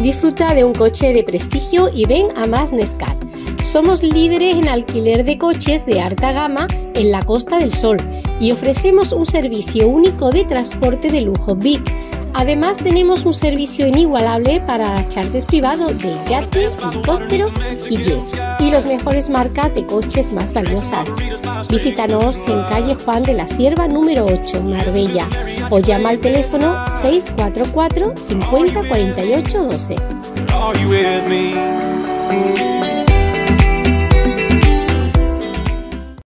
Disfruta de un coche de prestigio y ven a más Nescar. Somos líderes en alquiler de coches de alta gama en la Costa del Sol y ofrecemos un servicio único de transporte de lujo VIP. Además tenemos un servicio inigualable para charters privados de yate, helicóptero y jet y los mejores marcas de coches más valiosas. Visítanos en calle Juan de la Sierva número 8, Marbella o llama al teléfono 644 50 48 12.